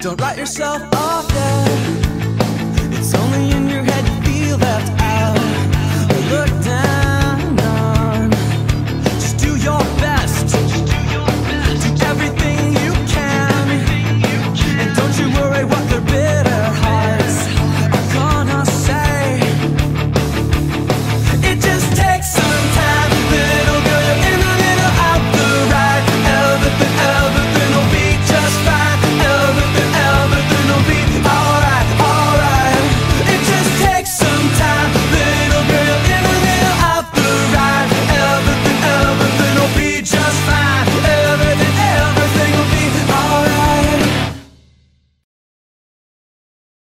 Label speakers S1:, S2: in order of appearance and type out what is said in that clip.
S1: Don't write yourself off yet.